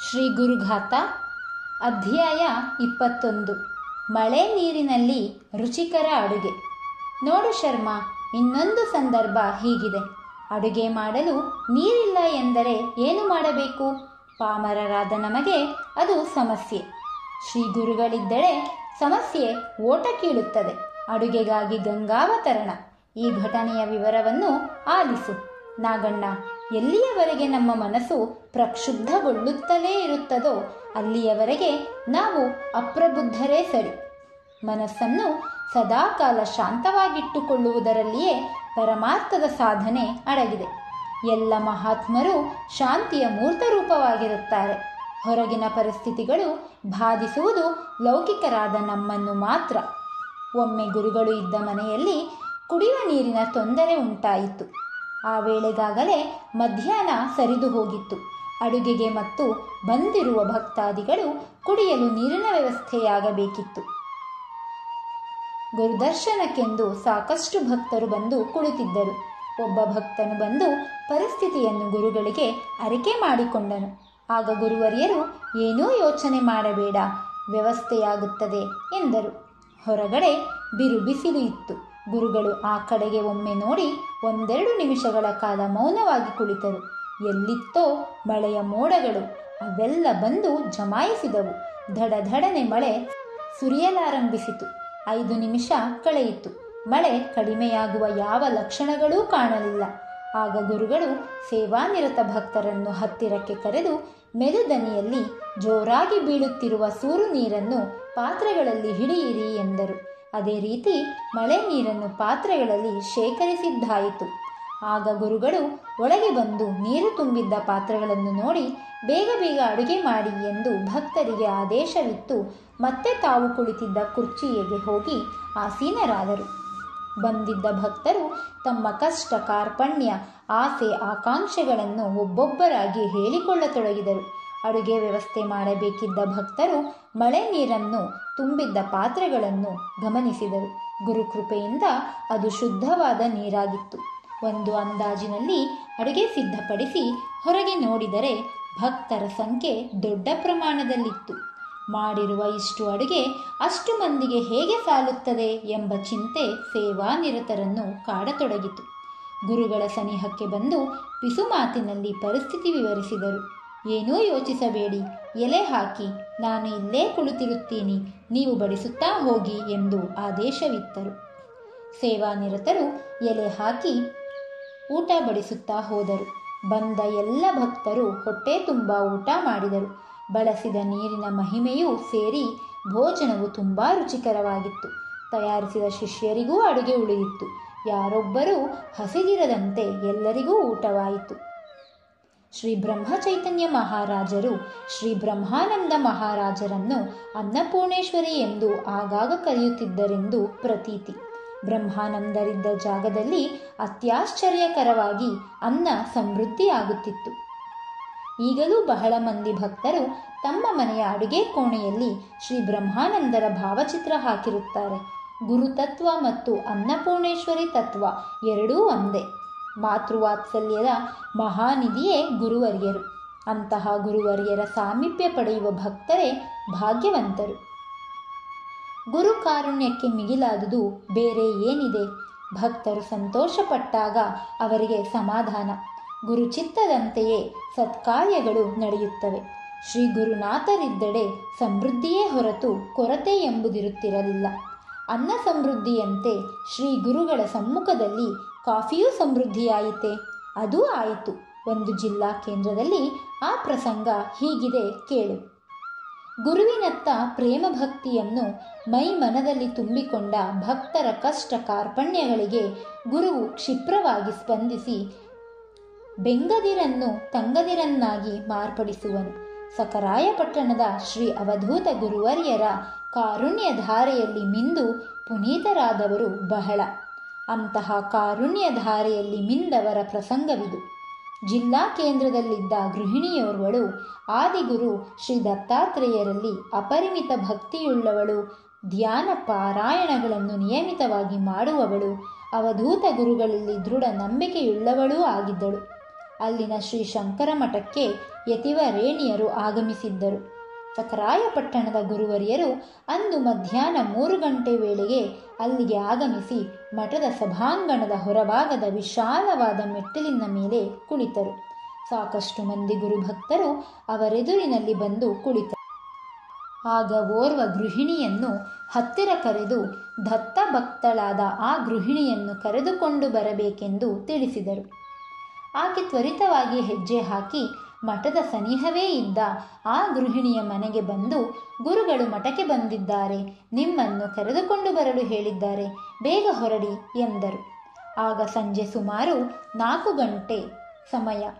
ಶ್ರೀ ಗುರುಘಾತ, ಅಧ್ಯಾಯ ಇಪ್ಪತ್ತೊಂದು. ಮಳೆ ನೀರಿನಲ್ಲಿ ರುಚಿಕರ ಅಡುಗೆ. ನೋಡು ಶರ್ಮಾ, ಇನ್ನೊಂದು ಸಂದರ್ಭ ಹೀಗಿದೆ. ಅಡುಗೆ ಮಾಡಲು ನೀರಿಲ್ಲ ಎಂದರೆ ಏನು ಮಾಡಬೇಕು? ಪಾಮರರಾದ ನಮಗೆ ಅದು ಸಮಸ್ಯೆ. ಶ್ರೀ ಗುರುಗಳಿದ್ದರೆ ಸಮಸ್ಯೆ ಓಟ ಕೀಳುತ್ತದೆ. ಅಡುಗೆಗಾಗಿ ಗಂಗಾವತರಣ. ಈ ಘಟನೆಯ ವಿವರವನ್ನು ಆಲಿಸು. ನಾಗಣ್ಣ, ಎಲ್ಲಿಯವರೆಗೆ ನಮ್ಮ ಮನಸ್ಸು ಪ್ರಕ್ಷುಬ್ಧಗೊಳ್ಳುತ್ತಲೇ ಇರುತ್ತದೋ ಅಲ್ಲಿಯವರೆಗೆ ನಾವು ಅಪ್ರಬುದ್ಧರೇ ಸರಿ. ಮನಸ್ಸನ್ನು ಸದಾಕಾಲ ಶಾಂತವಾಗಿಟ್ಟುಕೊಳ್ಳುವುದರಲ್ಲಿಯೇ ಪರಮಾರ್ಥದ ಸಾಧನೆ ಅಡಗಿದೆ. ಎಲ್ಲ ಮಹಾತ್ಮರು ಶಾಂತಿಯ ಮೂರ್ತರೂಪವಾಗಿರುತ್ತಾರೆ. ಹೊರಗಿನ ಪರಿಸ್ಥಿತಿಗಳು ಬಾಧಿಸುವುದು ಲೌಕಿಕರಾದ ನಮ್ಮನ್ನು ಮಾತ್ರ. ಒಮ್ಮೆ ಗುರುಗಳು ಇದ್ದ ಮನೆಯಲ್ಲಿ ಕುಡಿಯುವ ನೀರಿನ ತೊಂದರೆ ಉಂಟಾಯಿತು. ಆ ವೇಳೆಗಾಗಲೇ ಮಧ್ಯಾಹ್ನ ಸರಿದು ಹೋಗಿತ್ತು. ಅಡುಗೆಗೆ ಮತ್ತು ಬಂದಿರುವ ಭಕ್ತಾದಿಗಳು ಕುಡಿಯಲು ನೀರಿನ ವ್ಯವಸ್ಥೆಯಾಗಬೇಕಿತ್ತು. ಗುರುದರ್ಶನಕ್ಕೆಂದು ಸಾಕಷ್ಟು ಭಕ್ತರು ಬಂದು ಕುಳಿತಿದ್ದರು. ಒಬ್ಬ ಭಕ್ತನು ಬಂದು ಪರಿಸ್ಥಿತಿಯನ್ನು ಗುರುಗಳಿಗೆ ಅರಿಕೆ ಮಾಡಿಕೊಂಡನು. ಆಗ ಗುರುವರಿಯರು, ಏನೂ ಯೋಚನೆ ಮಾಡಬೇಡ, ವ್ಯವಸ್ಥೆಯಾಗುತ್ತದೆ, ಎಂದರು. ಹೊರಗಡೆ ಬಿರು ಬಿಸಿಲು ಇತ್ತು. ಗುರುಗಳು ಆ ಕಡೆಗೆ ಒಮ್ಮೆ ನೋಡಿ ಒಂದೆರಡು ನಿಮಿಷಗಳ ಕಾಲ ಮೌನವಾಗಿ ಕುಳಿತರು. ಎಲ್ಲಿತ್ತೋ ಮಳೆಯ ಮೋಡಗಳು, ಅವೆಲ್ಲ ಬಂದು ಜಮಾಯಿಸಿದವು. ಧಡಧಡನೆ ಮಳೆ ಸುರಿಯಲಾರಂಭಿಸಿತು. ಐದು ನಿಮಿಷ ಕಳೆಯಿತು. ಮಳೆ ಕಡಿಮೆಯಾಗುವ ಯಾವ ಲಕ್ಷಣಗಳೂ ಕಾಣಲಿಲ್ಲ. ಆಗ ಗುರುಗಳು ಸೇವಾನಿರತ ಭಕ್ತರನ್ನು ಹತ್ತಿರಕ್ಕೆ ಕರೆದು ಮೆದುದನಿಯಲ್ಲಿ ಜೋರಾಗಿ ಬೀಳುತ್ತಿರುವ ಸೂರು ನೀರನ್ನು ಪಾತ್ರೆಗಳಲ್ಲಿ ಹಿಡಿಯಿರಿ ಎಂದರು. ಅದೇ ರೀತಿ ಮಳೆ ನೀರನ್ನು ಪಾತ್ರೆಗಳಲ್ಲಿ ಶೇಖರಿಸಿದ್ದಾಯಿತು. ಆಗ ಗುರುಗಳು ಒಳಗೆ ಬಂದು ನೀರು ತುಂಬಿದ್ದ ಪಾತ್ರೆಗಳನ್ನು ನೋಡಿ ಬೇಗ ಬೇಗ ಅಡುಗೆ ಮಾಡಿ ಎಂದು ಭಕ್ತರಿಗೆ ಆದೇಶವಿತ್ತು. ಮತ್ತೆ ತಾವು ಕುಳಿತಿದ್ದ ಕುರ್ಚಿಯಗೆ ಹೋಗಿ ಆಸೀನರಾದರು. ಬಂದಿದ್ದ ಭಕ್ತರು ತಮ್ಮ ಕಷ್ಟ, ಕಾರ್ಪಣ್ಯ, ಆಸೆ, ಆಕಾಂಕ್ಷೆಗಳನ್ನು ಒಬ್ಬೊಬ್ಬರಾಗಿ ಹೇಳಿಕೊಳ್ಳತೊಡಗಿದರು. ಅಡುಗೆ ವ್ಯವಸ್ಥೆ ಮಾಡಬೇಕಿದ್ದ ಭಕ್ತರು ಮಳೆ ನೀರನ್ನು ತುಂಬಿದ್ದ ಪಾತ್ರೆಗಳನ್ನು ಗಮನಿಸಿದರು. ಗುರುಕೃಪೆಯಿಂದ ಅದು ಶುದ್ಧವಾದ ನೀರಾಗಿತ್ತು. ಒಂದು ಅಂದಾಜಿನಲ್ಲಿ ಅಡುಗೆ ಸಿದ್ಧಪಡಿಸಿ ಹೊರಗೆ ನೋಡಿದರೆ ಭಕ್ತರ ಸಂಖ್ಯೆ ದೊಡ್ಡ ಪ್ರಮಾಣದಲ್ಲಿತ್ತು. ಮಾಡಿರುವ ಇಷ್ಟು ಅಡುಗೆ ಅಷ್ಟು ಮಂದಿಗೆ ಹೇಗೆ ಸಾಲುತ್ತದೆ ಎಂಬ ಚಿಂತೆ ಸೇವಾ ನಿರತರನ್ನು ಕಾಡತೊಡಗಿತು. ಗುರುಗಳ ಸನಿಹಕ್ಕೆ ಬಂದು ಪಿಸುಮಾತಿನಲ್ಲಿ ಪರಿಸ್ಥಿತಿ ವಿವರಿಸಿದರು. ಏನೂ ಯೋಚಿಸಬೇಡಿ. ಎಲೆ ಹಾಕಿ, ನಾನು ಇಲ್ಲೇ ಕುಳಿತಿರುತ್ತೀನಿ. ನೀವು ಬಡಿಸುತ್ತಾ ಹೋಗಿ ಎಂದು ಆದೇಶವಿತ್ತರು. ಸೇವಾನಿರತರು ಎಲೆ ಹಾಕಿ ಊಟ ಬಡಿಸುತ್ತಾ ಹೋದರು. ಬಂದ ಎಲ್ಲ ಭಕ್ತರು ಹೊಟ್ಟೆ ತುಂಬ ಊಟ ಮಾಡಿದರು. ಬಳಸಿದ ನೀರಿನ ಮಹಿಮೆಯೂ ಸೇರಿ ಭೋಜನವು ತುಂಬ ರುಚಿಕರವಾಗಿತ್ತು. ತಯಾರಿಸಿದ ಶಿಷ್ಯರಿಗೂ ಅಡುಗೆ ಉಳಿದಿತ್ತು ಯಾರೊಬ್ಬರೂ ಹಸಿದಿರದಂತೆ ಎಲ್ಲರಿಗೂ ಊಟವಾಯಿತು. ಶ್ರೀ ಬ್ರಹ್ಮಚೈತನ್ಯ ಮಹಾರಾಜರು ಶ್ರೀ ಬ್ರಹ್ಮಾನಂದ ಮಹಾರಾಜರನ್ನು ಅನ್ನಪೂರ್ಣೇಶ್ವರಿ ಎಂದು ಆಗಾಗ ಕರೆಯುತ್ತಿದ್ದರೆಂದು ಪ್ರತೀತಿ. ಬ್ರಹ್ಮಾನಂದರಿದ್ದ ಜಾಗದಲ್ಲಿ ಅತ್ಯಾಶ್ಚರ್ಯಕರವಾಗಿ ಅನ್ನ ಸಮೃದ್ಧಿಯಾಗುತ್ತಿತ್ತು. ಈಗಲೂ ಬಹಳ ಮಂದಿ ಭಕ್ತರು ತಮ್ಮ ಮನೆಯ ಅಡುಗೆ ಕೋಣೆಯಲ್ಲಿ ಶ್ರೀ ಬ್ರಹ್ಮಾನಂದರ ಭಾವಚಿತ್ರ ಹಾಕಿರುತ್ತಾರೆ. ಗುರುತತ್ವ ಮತ್ತು ಅನ್ನಪೂರ್ಣೇಶ್ವರಿ ತತ್ವ ಎರಡೂ ಒಂದೇ. ಮಾತೃವಾತ್ಸಲ್ಯದ ಮಹಾನಿಧಿಯೇ ಗುರುವರ್ಯರು. ಅಂತಹ ಗುರುವರ್ಯರ ಸಾಮೀಪ್ಯ ಪಡೆಯುವ ಭಕ್ತರೇ ಭಾಗ್ಯವಂತರು. ಗುರು ಕಾರುಣ್ಯಕ್ಕೆ ಮಿಗಿಲಾದುದು ಬೇರೆ ಏನಿದೆ? ಭಕ್ತರು ಸಂತೋಷಪಟ್ಟಾಗ ಅವರಿಗೆ ಸಮಾಧಾನ. ಗುರುಚಿತ್ತದಂತೆಯೇ ಸತ್ಕಾರ್ಯಗಳು ನಡೆಯುತ್ತವೆ. ಶ್ರೀ ಗುರುನಾಥರಿದ್ದಡೆ ಸಮೃದ್ಧಿಯೇ ಹೊರತು ಕೊರತೆ ಎಂಬುದಿರುತ್ತಿರಲಿಲ್ಲ. ಅನ್ನ ಸಮೃದ್ಧಿಯಂತೆ ಶ್ರೀ ಗುರುಗಳ ಸಮ್ಮುಖದಲ್ಲಿ ಕಾಫಿಯೂ ಸಮೃದ್ಧಿಯಾಯಿತೆ. ಅದೂ ಆಯಿತು. ಒಂದು ಜಿಲ್ಲಾ ಕೇಂದ್ರದಲ್ಲಿ ಆ ಪ್ರಸಂಗ ಹೀಗಿದೆ ಕೇಳು. ಗುರುವಿನತ್ತ ಪ್ರೇಮ ಭಕ್ತಿಯನ್ನು ಮೈ ಮನದಲ್ಲಿ ತುಂಬಿಕೊಂಡ ಭಕ್ತರ ಕಷ್ಟ ಕಾರ್ಪಣ್ಯಗಳಿಗೆ ಗುರುವು ಕ್ಷಿಪ್ರವಾಗಿ ಸ್ಪಂದಿಸಿ, ಬೆಂಗದಿರನ್ನು ತಂಗದಿರನ್ನಾಗಿ ಮಾರ್ಪಡಿಸುವನು. ಸಕರಾಯಪಟ್ಟಣದ ಶ್ರೀ ಅವಧೂತ ಗುರುವರ್ಯರ ಕಾರುಣ್ಯ ಧಾರೆಯಲ್ಲಿ ಮಿಂದು ಪುನೀತರಾದವರು ಬಹಳ. ಅಂತಹ ಕಾರುಣ್ಯ ಧಾರೆಯಲ್ಲಿ ಮಿಂದವರ ಪ್ರಸಂಗವಿದು. ಜಿಲ್ಲಾ ಕೇಂದ್ರದಲ್ಲಿದ್ದ ಗೃಹಿಣಿಯೋರ್ವಳು, ಆದಿಗುರು ಶ್ರೀ ದತ್ತಾತ್ರೇಯರಲ್ಲಿ ಅಪರಿಮಿತ ಭಕ್ತಿಯುಳ್ಳವಳು, ಧ್ಯಾನ ಪಾರಾಯಣಗಳನ್ನು ನಿಯಮಿತವಾಗಿ ಮಾಡುವವಳು, ಅವಧೂತ ಗುರುಗಳಲ್ಲಿ ದೃಢ ನಂಬಿಕೆಯುಳ್ಳವಳೂ ಆಗಿದ್ದಳು. ಅಲ್ಲಿನ ಶ್ರೀ ಶಂಕರ ಮಠಕ್ಕೆ ಯತಿವರೇಣಿಯರು ಆಗಮಿಸಿದ್ದರು. ಸಕರಾಯಪಟ್ಟಣದ ಗುರುವರಿಯರು ಅಂದು ಮಧ್ಯಾಹ್ನ ಮೂರು ಗಂಟೆ ವೇಳೆಗೆ ಅಲ್ಲಿಗೆ ಆಗಮಿಸಿ ಮಠದ ಸಭಾಂಗಣದ ಹೊರಭಾಗದ ವಿಶಾಲವಾದ ಮೆಟ್ಟಿಲಿನ ಮೇಲೆ ಕುಳಿತರು. ಸಾಕಷ್ಟು ಮಂದಿ ಗುರುಭಕ್ತರು ಅವರೆದುರಿನಲ್ಲಿ ಬಂದು ಕುಳಿತರು. ಆಗ ಓರ್ವ ಗೃಹಿಣಿಯನ್ನು ಹತ್ತಿರ ಕರೆದು ದತ್ತ ಭಕ್ತಳಾದ ಆ ಗೃಹಿಣಿಯನ್ನು ಕರೆದುಕೊಂಡು ಬರಬೇಕೆಂದು ತಿಳಿಸಿದರು. ಆಕೆ ತ್ವರಿತವಾಗಿ ಹೆಜ್ಜೆ ಹಾಕಿ ಮಠದ ಸನಿಹವೇ ಇದ್ದ ಆ ಗೃಹಿಣಿಯ ಮನೆಗೆ ಬಂದು ಗುರುಗಳು ಮಠಕ್ಕೆ ಬಂದಿದ್ದಾರೆ. ನಿಮ್ಮನ್ನು ಕರೆದುಕೊಂಡು ಬರಲು ಹೇಳಿದ್ದಾರೆ. ಬೇಗ ಹೊರಡಿ ಎಂದರು. ಆಗ ಸಂಜೆ ಸುಮಾರು ನಾಲ್ಕು ಗಂಟೆ ಸಮಯ.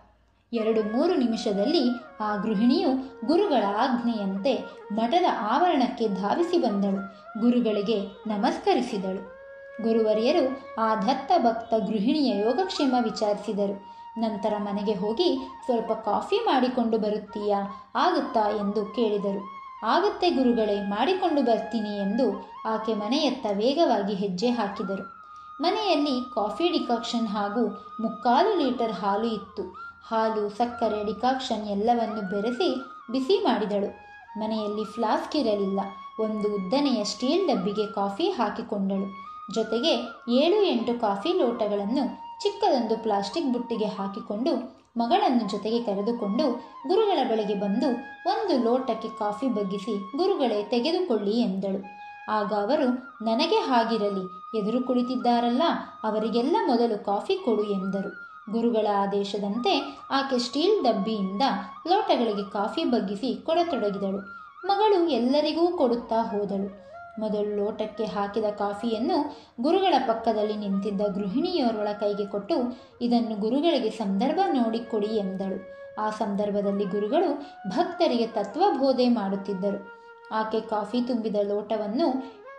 ಎರಡು ಮೂರು ನಿಮಿಷದಲ್ಲಿ ಆ ಗೃಹಿಣಿಯು ಗುರುಗಳ ಆಜ್ಞೆಯಂತೆ ಮಠದ ಆವರಣಕ್ಕೆ ಧಾವಿಸಿ ಬಂದಳು. ಗುರುಗಳಿಗೆ ನಮಸ್ಕರಿಸಿದಳು. ಗುರುವರಿಯರು ಆ ದತ್ತ ಭಕ್ತ ಗೃಹಿಣಿಯ ಯೋಗಕ್ಷೇಮ ವಿಚಾರಿಸಿದರು. ನಂತರ ಮನೆಗೆ ಹೋಗಿ ಸ್ವಲ್ಪ ಕಾಫಿ ಮಾಡಿಕೊಂಡು ಬರುತ್ತೀಯಾ? ಆಗುತ್ತಾ? ಎಂದು ಕೇಳಿದರು. ಆಗುತ್ತೆ ಗುರುಗಳೇ, ಮಾಡಿಕೊಂಡು ಬರ್ತೀನಿ ಎಂದು ಆಕೆ ಮನೆಯತ್ತ ವೇಗವಾಗಿ ಹೆಜ್ಜೆ ಹಾಕಿದರು. ಮನೆಯಲ್ಲಿ ಕಾಫಿ ಡಿಕಾಕ್ಷನ್ ಹಾಗೂ ಮುಕ್ಕಾಲು ಲೀಟರ್ ಹಾಲು ಇತ್ತು. ಹಾಲು, ಸಕ್ಕರೆ, ಡಿಕಾಕ್ಷನ್ ಎಲ್ಲವನ್ನು ಬೆರೆಸಿ ಬಿಸಿ ಮಾಡಿದಳು. ಮನೆಯಲ್ಲಿ ಫ್ಲಾಸ್ಕ್ ಇರಲಿಲ್ಲ. ಒಂದು ಉದ್ದನೆಯ ಸ್ಟೀಲ್ ಡಬ್ಬಿಗೆ ಕಾಫಿ ಹಾಕಿಕೊಂಡಳು. ಜೊತೆಗೆ ಏಳು ಎಂಟು ಕಾಫಿ ಲೋಟಗಳನ್ನು ಚಿಕ್ಕದೊಂದು ಪ್ಲಾಸ್ಟಿಕ್ ಬುಟ್ಟಿಗೆ ಹಾಕಿಕೊಂಡು ಮಗಳನ್ನು ಜೊತೆಗೆ ಕರೆದುಕೊಂಡು ಗುರುಗಳ ಬಳಿಗೆ ಬಂದು ಒಂದು ಲೋಟಕ್ಕೆ ಕಾಫಿ ಬಗ್ಗಿಸಿ ಗುರುಗಳೇ ತೆಗೆದುಕೊಳ್ಳಿ ಎಂದಳು. ಆಗ ಅವರು, ನನಗೆ ಹಾಗಿರಲಿ, ಎದುರು ಕುಳಿತಿದ್ದಾರಲ್ಲ, ಅವರಿಗೆಲ್ಲ ಮೊದಲು ಕಾಫಿ ಕೊಡು ಎಂದರು. ಗುರುಗಳ ಆದೇಶದಂತೆ ಆಕೆ ಸ್ಟೀಲ್ ಡಬ್ಬಿಯಿಂದ ಲೋಟಗಳಿಗೆ ಕಾಫಿ ಬಗ್ಗಿಸಿ ಕೊಡತೊಡಗಿದಳು. ಮಗಳು ಎಲ್ಲರಿಗೂ ಕೊಡುತ್ತಾ ಹೋದಳು. ಮೊದಲು ಲೋಟಕ್ಕೆ ಹಾಕಿದ ಕಾಫಿಯನ್ನು ಗುರುಗಳ ಪಕ್ಕದಲ್ಲಿ ನಿಂತಿದ್ದ ಗೃಹಿಣಿಯೋರ್ವಳ ಕೈಗೆ ಕೊಟ್ಟು ಇದನ್ನು ಗುರುಗಳಿಗೆ ಸಂದರ್ಭ ನೋಡಿಕೊಡಿ ಎಂದಳು. ಆ ಸಂದರ್ಭದಲ್ಲಿ ಗುರುಗಳು ಭಕ್ತರಿಗೆ ತತ್ವಬೋಧೆ ಮಾಡುತ್ತಿದ್ದರು. ಆಕೆ ಕಾಫಿ ತುಂಬಿದ ಲೋಟವನ್ನು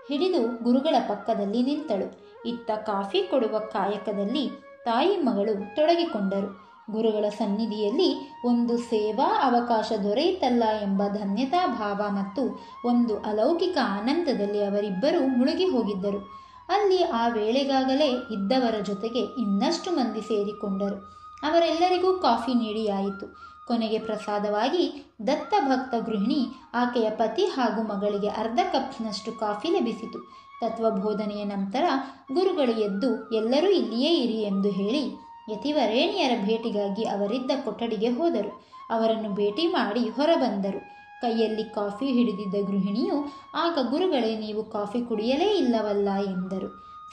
ಹಿಡಿದು ಗುರುಗಳ ಪಕ್ಕದಲ್ಲಿ ನಿಂತಳು. ಇತ್ತ ಕಾಫಿ ಕೊಡುವ ಕಾಯಕದಲ್ಲಿ ತಾಯಿ ಮಗಳು ತೊಡಗಿಕೊಂಡರು. ಗುರುಗಳ ಸನ್ನಿಧಿಯಲ್ಲಿ ಒಂದು ಸೇವಾ ಅವಕಾಶ ದೊರೆಯಿತಲ್ಲ ಎಂಬ ಧನ್ಯತಾ ಭಾವ ಮತ್ತು ಒಂದು ಅಲೌಕಿಕ ಆನಂದದಲ್ಲಿ ಅವರಿಬ್ಬರು ಮುಳುಗಿ ಹೋಗಿದ್ದರು. ಅಲ್ಲಿ ಆ ವೇಳೆಗಾಗಲೇ ಇದ್ದವರ ಜೊತೆಗೆ ಇನ್ನಷ್ಟು ಮಂದಿ ಸೇರಿಕೊಂಡರು. ಅವರೆಲ್ಲರಿಗೂ ಕಾಫಿ ನೀಡಿಯಾಯಿತು ಕೊನೆಗೆ ಪ್ರಸಾದವಾಗಿ ದತ್ತ ಭಕ್ತ ಗೃಹಿಣಿ, ಆಕೆಯ ಪತಿ ಹಾಗೂ ಮಗಳಿಗೆ ಅರ್ಧ ಕಪ್ನಷ್ಟು ಕಾಫಿ ಲಭಿಸಿತು. ತತ್ವಬೋಧನೆಯ ನಂತರ ಗುರುಗಳು ಎದ್ದು, ಎಲ್ಲರೂ ಇಲ್ಲಿಯೇ ಇರಿ ಎಂದು ಹೇಳಿ ಯತಿವರೇಣಿಯರ ಭೇಟಿಗಾಗಿ ಅವರಿದ್ದ ಕೊಠಡಿಗೆ ಹೋದರು. ಅವರನ್ನು ಭೇಟಿ ಮಾಡಿ ಹೊರಬಂದರು. ಕೈಯಲ್ಲಿ ಕಾಫಿ ಹಿಡಿದಿದ್ದ ಗೃಹಿಣಿಯು, ಆಗ ಗುರುಗಳೇ, ನೀವು ಕಾಫಿ ಕುಡಿಯಲೇ ಇಲ್ಲವಲ್ಲ ಎಂದರು.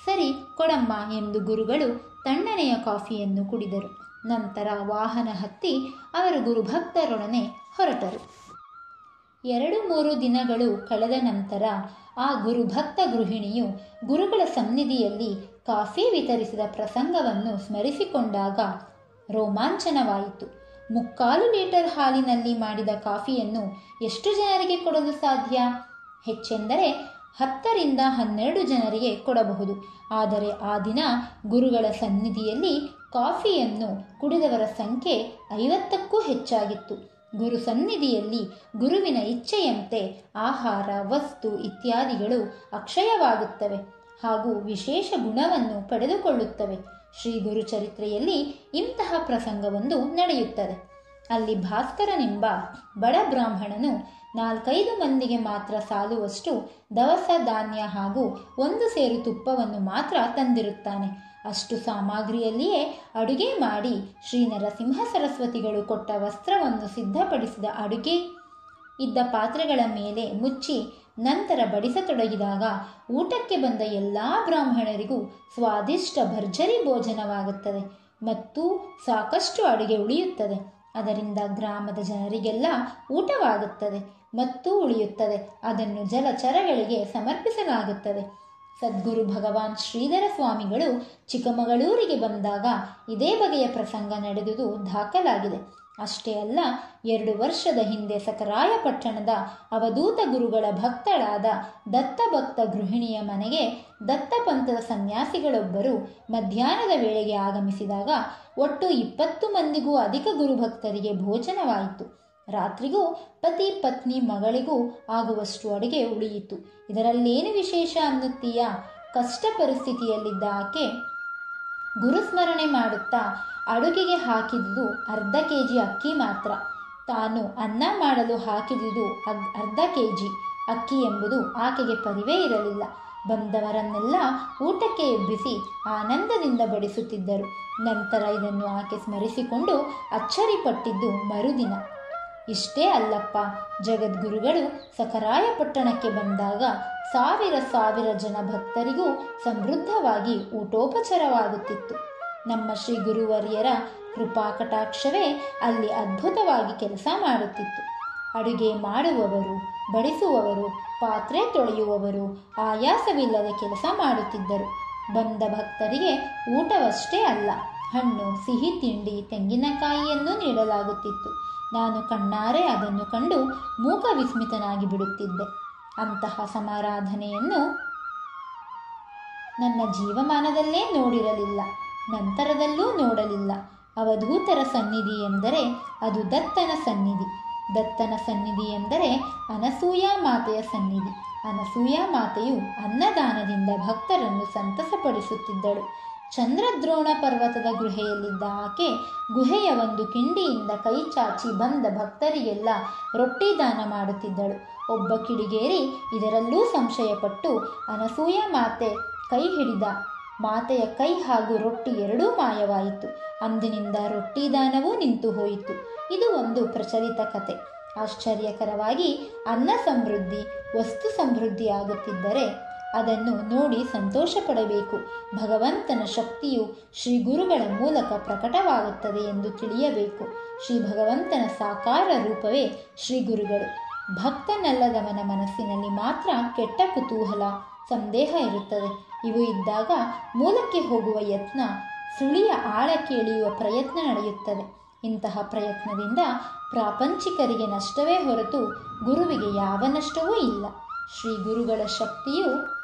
ಸರಿ, ಕೊಡಮ್ಮ ಎಂದು ಗುರುಗಳು ತಣ್ಣನೆಯ ಕಾಫಿಯನ್ನು ಕುಡಿದರು. ನಂತರ ವಾಹನ ಹತ್ತಿ ಅವರು ಗುರುಭಕ್ತರೊಡನೆ ಹೊರಟರು. ಎರಡು ಮೂರು ದಿನಗಳು ಕಳೆದ ನಂತರ ಆ ಗುರುಭಕ್ತ ಗೃಹಿಣಿಯು ಗುರುಗಳ ಸನ್ನಿಧಿಯಲ್ಲಿ ಕಾಫಿ ವಿತರಿಸಿದ ಪ್ರಸಂಗವನ್ನು ಸ್ಮರಿಸಿಕೊಂಡಾಗ ರೋಮಾಂಚನವಾಯಿತು. ಮುಕ್ಕಾಲು ಲೀಟರ್ ಹಾಲಿನಲ್ಲಿ ಮಾಡಿದ ಕಾಫಿಯನ್ನು ಎಷ್ಟು ಜನರಿಗೆ ಕೊಡಲು ಸಾಧ್ಯ? ಹೆಚ್ಚೆಂದರೆ ಹತ್ತರಿಂದ ಹನ್ನೆರಡು ಜನರಿಗೆ ಕೊಡಬಹುದು. ಆದರೆ ಆ ದಿನ ಗುರುಗಳ ಸನ್ನಿಧಿಯಲ್ಲಿ ಕಾಫಿಯನ್ನು ಕುಡಿದವರ ಸಂಖ್ಯೆ ಐವತ್ತಕ್ಕೂ ಹೆಚ್ಚಾಗಿತ್ತು. ಗುರು ಸನ್ನಿಧಿಯಲ್ಲಿ ಗುರುವಿನ ಇಚ್ಛೆಯಂತೆ ಆಹಾರ, ವಸ್ತು ಇತ್ಯಾದಿಗಳು ಅಕ್ಷಯವಾಗುತ್ತವೆ. ಹಾಗೂ ವಿಶೇಷ ಗುಣವನ್ನು ಪಡೆದುಕೊಳ್ಳುತ್ತವೆ. ಶ್ರೀ ಗುರು ಚರಿತ್ರೆಯಲ್ಲಿ ಇಂತಹ ಪ್ರಸಂಗವೊಂದು ನಡೆಯುತ್ತದೆ. ಅಲ್ಲಿ ಭಾಸ್ಕರನೆಂಬ ಬಡ ಬ್ರಾಹ್ಮಣನು ನಾಲ್ಕೈದು ಮಂದಿಗೆ ಮಾತ್ರ ಸಾಲುವಷ್ಟು ದವಸ ಧಾನ್ಯ ಹಾಗೂ ಒಂದು ಸೇರು ತುಪ್ಪವನ್ನು ಮಾತ್ರ ತಂದಿರುತ್ತಾನೆ. ಅಷ್ಟು ಸಾಮಗ್ರಿಯಲ್ಲಿಯೇ ಅಡುಗೆ ಮಾಡಿ ಶ್ರೀ ನರಸಿಂಹ ಸರಸ್ವತಿಗಳು ಕೊಟ್ಟ ವಸ್ತ್ರವನ್ನು ಸಿದ್ಧಪಡಿಸಿದ ಅಡುಗೆ ಇದ್ದ ಪಾತ್ರೆಗಳ ಮೇಲೆ ಮುಚ್ಚಿ ನಂತರ ಬಡಿಸತೊಡಗಿದಾಗ ಊಟಕ್ಕೆ ಬಂದ ಎಲ್ಲ ಬ್ರಾಹ್ಮಣರಿಗೂ ಸ್ವಾದಿಷ್ಟ ಭರ್ಜರಿ ಭೋಜನವಾಗುತ್ತದೆ ಮತ್ತು ಸಾಕಷ್ಟು ಅಡುಗೆ ಉಳಿಯುತ್ತದೆ. ಅದರಿಂದ ಗ್ರಾಮದ ಜನರಿಗೆಲ್ಲ ಊಟವಾಗುತ್ತದೆ ಮತ್ತು ಉಳಿಯುತ್ತದೆ. ಅದನ್ನು ಜಲಚರಗಳಿಗೆ ಸಮರ್ಪಿಸಲಾಗುತ್ತದೆ. ಸದ್ಗುರು ಭಗವಾನ್ ಶ್ರೀಧರ ಸ್ವಾಮಿಗಳು ಚಿಕ್ಕಮಗಳೂರಿಗೆ ಬಂದಾಗ ಇದೇ ಬಗೆಯ ಪ್ರಸಂಗ ನಡೆದುದು ದಾಖಲಾಗಿದೆ. ಅಷ್ಟೇ ಅಲ್ಲ, ಎರಡು ವರ್ಷದ ಹಿಂದೆ ಸಕರಾಯಪಟ್ಟಣದ ಅವಧೂತ ಗುರುಗಳ ಭಕ್ತಳಾದ ದತ್ತಭಕ್ತ ಗೃಹಿಣಿಯ ಮನೆಗೆ ದತ್ತಪಂಥದ ಸನ್ಯಾಸಿಗಳೊಬ್ಬರು ಮಧ್ಯಾಹ್ನದ ವೇಳೆಗೆ ಆಗಮಿಸಿದಾಗ ಒಟ್ಟು ಇಪ್ಪತ್ತು ಮಂದಿಗೂ ಅಧಿಕ ಗುರುಭಕ್ತರಿಗೆ ಭೋಜನವಾಯಿತು. ರಾತ್ರಿಗೂ ಪತಿ ಪತ್ನಿ ಮಗಳಿಗೂ ಆಗುವಷ್ಟು ಅಡುಗೆ ಉಳಿಯಿತು. ಇದರಲ್ಲೇನು ವಿಶೇಷ ಅನ್ನುತ್ತೀಯಾ? ಕಷ್ಟ ಪರಿಸ್ಥಿತಿಯಲ್ಲಿದ್ದ ಆಕೆ ಗುರುಸ್ಮರಣೆ ಮಾಡುತ್ತಾ ಅಡುಗೆಗೆ ಹಾಕಿದುದು ಅರ್ಧ ಕೆ ಜಿ ಅಕ್ಕಿ ಮಾತ್ರ. ತಾನು ಅನ್ನ ಮಾಡಲು ಹಾಕಿದುದು ಅರ್ಧ ಕೆ ಜಿ ಅಕ್ಕಿ ಎಂಬುದು ಆಕೆಗೆ ಪರಿವೇ ಇರಲಿಲ್ಲ. ಬಂದವರನ್ನೆಲ್ಲ ಊಟಕ್ಕೆ ಎಬ್ಬಿಸಿ ಆನಂದದಿಂದ ಬಡಿಸುತ್ತಿದ್ದರು. ನಂತರ ಇದನ್ನು ಆಕೆ ಸ್ಮರಿಸಿಕೊಂಡು ಅಚ್ಚರಿಪಟ್ಟಿದ್ದು ಮರುದಿನ. ಇಷ್ಟೇ ಅಲ್ಲಪ್ಪ. ಜಗದ್ಗುರುಗಳು ಸಖರಾಯಪಟ್ಟಣಕ್ಕೆ ಬಂದಾಗ ಸಾವಿರ ಸಾವಿರ ಜನ ಭಕ್ತರಿಗೂ ಸಮೃದ್ಧವಾಗಿ ಊಟೋಪಚಾರವಾಗುತ್ತಿತ್ತು. ನಮ್ಮ ಶ್ರೀ ಗುರುವರ್ಯರ ಕೃಪಾ ಕಟಾಕ್ಷವೇ ಅಲ್ಲಿ ಅದ್ಭುತವಾಗಿ ಕೆಲಸ ಮಾಡುತ್ತಿತ್ತು. ಅಡುಗೆ ಮಾಡುವವರು, ಬಡಿಸುವವರು, ಪಾತ್ರೆ ತೊಳೆಯುವವರು ಆಯಾಸವಿಲ್ಲದೆ ಕೆಲಸ ಮಾಡುತ್ತಿದ್ದರು. ಬಂದ ಭಕ್ತರಿಗೆ ಊಟವಷ್ಟೇ ಅಲ್ಲ, ಹಣ್ಣು, ಸಿಹಿ ತಿಂಡಿ, ತೆಂಗಿನಕಾಯಿಯನ್ನು ನೀಡಲಾಗುತ್ತಿತ್ತು. ನಾನು ಕಣ್ಣಾರೆ ಅದನ್ನು ಕಂಡು ಮೂಕ ವಿಸ್ಮಿತನಾಗಿ ಬಿಡುತ್ತಿದ್ದೆ. ಅಂತಹ ಸಮಾರಾಧನೆಯನ್ನು ನನ್ನ ಜೀವಮಾನದಲ್ಲೇ ನೋಡಿರಲಿಲ್ಲ, ನಂತರದಲ್ಲೂ ನೋಡಲಿಲ್ಲ. ಅವಧೂತರ ಸನ್ನಿಧಿ ಎಂದರೆ ಅದು ದತ್ತನ ಸನ್ನಿಧಿ. ದತ್ತನ ಸನ್ನಿಧಿ ಎಂದರೆ ಅನಸೂಯ ಮಾತೆಯ ಸನ್ನಿಧಿ. ಅನಸೂಯ ಮಾತೆಯು ಅನ್ನದಾನದಿಂದ ಭಕ್ತರನ್ನು ಸಂತಸಪಡಿಸುತ್ತಿದ್ದಳು. ಚಂದ್ರದ್ರೋಣ ಪರ್ವತದ ಗುಹೆಯಲ್ಲಿದ್ದ ಆಕೆ ಗುಹೆಯ ಒಂದು ಕಿಂಡಿಯಿಂದ ಕೈ ಚಾಚಿ ಬಂದ ಭಕ್ತರಿಗೆಲ್ಲ ರೊಟ್ಟಿ ದಾನ ಮಾಡುತ್ತಿದ್ದಳು. ಒಬ್ಬ ಕಿಡಿಗೇರಿ ಇದರಲ್ಲೂ ಸಂಶಯಪಟ್ಟು ಅನಸೂಯ ಮಾತೆ ಕೈ ಹಿಡಿದ. ಮಾತೆಯ ಕೈ ಹಾಗೂ ರೊಟ್ಟಿ ಎರಡೂ ಮಾಯವಾಯಿತು. ಅಂದಿನಿಂದ ರೊಟ್ಟಿ ದಾನವೂ ನಿಂತು ಹೋಯಿತು. ಇದು ಒಂದು ಪ್ರಚಲಿತ ಕತೆ. ಆಶ್ಚರ್ಯಕರವಾಗಿ ಅನ್ನ ಸಮೃದ್ಧಿ, ವಸ್ತು ಸಮೃದ್ಧಿ ಆಗುತ್ತಿದ್ದರೆ ಅದನ್ನು ನೋಡಿ ಸಂತೋಷ ಪಡಬೇಕು ಭಗವಂತನ ಶಕ್ತಿಯು ಶ್ರೀ ಗುರುಗಳ ಮೂಲಕ ಪ್ರಕಟವಾಗುತ್ತದೆ ಎಂದು ತಿಳಿಯಬೇಕು. ಶ್ರೀ ಭಗವಂತನ ಸಾಕಾರ ರೂಪವೇ ಶ್ರೀ ಗುರುಗಳು ಭಕ್ತನಲ್ಲದವನ ಮನಸ್ಸಿನಲ್ಲಿ ಮಾತ್ರ ಕೆಟ್ಟ ಕುತೂಹಲ, ಸಂದೇಹ ಇರುತ್ತದೆ. ಇವು ಇದ್ದಾಗ ಮೂಲಕ್ಕೆ ಹೋಗುವ ಯತ್ನ, ಸುಳಿಯ ಆಳ ಕೇಳಿಯುವ ಪ್ರಯತ್ನ ನಡೆಯುತ್ತದೆ. ಇಂತಹ ಪ್ರಯತ್ನದಿಂದ ಪ್ರಾಪಂಚಿಕರಿಗೆ ನಷ್ಟವೇ ಹೊರತು ಗುರುವಿಗೆ ಯಾವ ನಷ್ಟವೂ ಇಲ್ಲ. ಶ್ರೀ ಗುರುಗಳ ಶಕ್ತಿಯು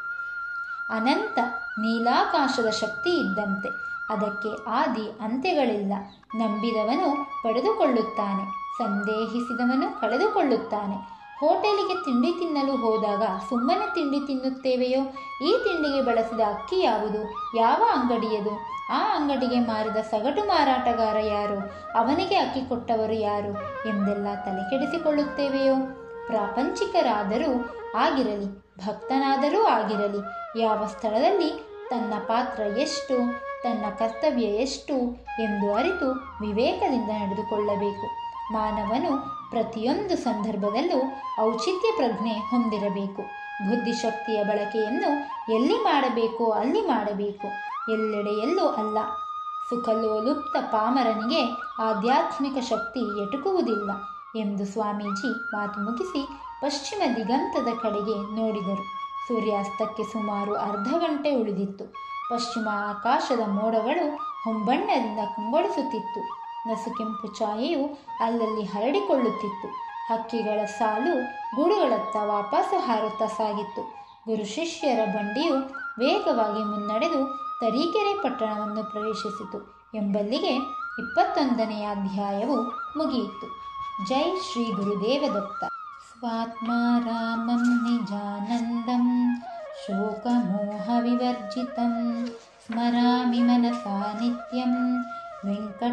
ಅನಂತ ನೀಲಾಕಾಶದ ಶಕ್ತಿ ಇದ್ದಂತೆ. ಅದಕ್ಕೆ ಆದಿ ಅಂತ್ಯಗಳಿಲ್ಲ. ನಂಬಿದವನು ಪಡೆದುಕೊಳ್ಳುತ್ತಾನೆ. ಸಂದೇಹಿಸಿದವನು ಕಳೆದುಕೊಳ್ಳುತ್ತಾನೆ. ಹೋಟೆಲಿಗೆ ತಿಂಡಿ ತಿನ್ನಲು ಹೋದಾಗ ಸುಮ್ಮನೆ ತಿಂಡಿ ತಿನ್ನುತ್ತೇವೆಯೋ? ಈ ತಿಂಡಿಗೆ ಬಳಸಿದ ಅಕ್ಕಿ ಯಾವುದು? ಯಾವ ಅಂಗಡಿಯದು? ಆ ಅಂಗಡಿಗೆ ಮಾರಿದ ಸಗಟು ಮಾರಾಟಗಾರ ಯಾರು? ಅವನಿಗೆ ಅಕ್ಕಿ ಕೊಟ್ಟವರು ಯಾರು? ಎಂದೆಲ್ಲ ತಲೆಕೆಡಿಸಿಕೊಳ್ಳುತ್ತೇವೆಯೋ? ಪ್ರಾಪಂಚಿಕರಾದರೂ ಆಗಿರಲಿ. ಭಕ್ತನಾದರೂ ಆಗಿರಲಿ. ಯಾವ ಸ್ಥಳದಲ್ಲಿ ತನ್ನ ಪಾತ್ರ ಎಷ್ಟು, ತನ್ನ ಕರ್ತವ್ಯ ಎಷ್ಟು ಎಂದು ಅರಿತು ವಿವೇಕದಿಂದ ನಡೆದುಕೊಳ್ಳಬೇಕು. ಮಾನವನು ಪ್ರತಿಯೊಂದು ಸಂದರ್ಭದಲ್ಲೂ ಔಚಿತ್ಯ ಪ್ರಜ್ಞೆ ಹೊಂದಿರಬೇಕು. ಬುದ್ಧಿಶಕ್ತಿಯ ಬಳಕೆಯನ್ನು ಎಲ್ಲಿ ಮಾಡಬೇಕೋ ಅಲ್ಲಿ ಮಾಡಬೇಕು. ಎಲ್ಲೆಡೆಯಲ್ಲೂ ಅಲ್ಲ. ಸುಖಲೋಲುಪ್ತ ಪಾಮರನಿಗೆ ಆಧ್ಯಾತ್ಮಿಕ ಶಕ್ತಿ ಎಟುಕುವುದಿಲ್ಲ ಎಂದು ಸ್ವಾಮೀಜಿ ಮಾತು ಮುಗಿಸಿ ಪಶ್ಚಿಮ ದಿಗಂತದ ಕಡೆಗೆ ನೋಡಿದರು. ಸೂರ್ಯಾಸ್ತಕ್ಕೆ ಸುಮಾರು ಅರ್ಧ ಗಂಟೆ ಉಳಿದಿತ್ತು. ಪಶ್ಚಿಮ ಆಕಾಶದ ಮೋಡಗಳು ಹೊಂಬಣ್ಣದಿಂದ ಕಂಗೊಳಿಸುತ್ತಿತ್ತು ನಸುಕೆಂಪು ಛಾಯೆಯು ಅಲ್ಲಲ್ಲಿ ಹರಡಿಕೊಳ್ಳುತ್ತಿತ್ತು. ಹಕ್ಕಿಗಳ ಸಾಲು ಗೂಡುಗಳತ್ತ ವಾಪಸ್ಸು ಹಾರುತ್ತಾ ಸಾಗಿತ್ತು. ಗುರು ಶಿಷ್ಯರ ಬಂಡಿಯು ವೇಗವಾಗಿ ಮುನ್ನಡೆದು ತರೀಕೆರೆ ಪಟ್ಟಣವನ್ನು ಪ್ರವೇಶಿಸಿತು. ಎಂಬಲ್ಲಿಗೆ ಇಪ್ಪತ್ತೊಂದನೆಯ ಅಧ್ಯಾಯವು ಮುಗಿಯಿತು. ಜೈ ಶ್ರೀ ಗುರುದೇವದತ್ತ. स्वात्मा रामं निजानन्दं शोकमोहविवर्जितं स्मरामि मनसा नित्यं वेङ्कटाचलदेशिकम्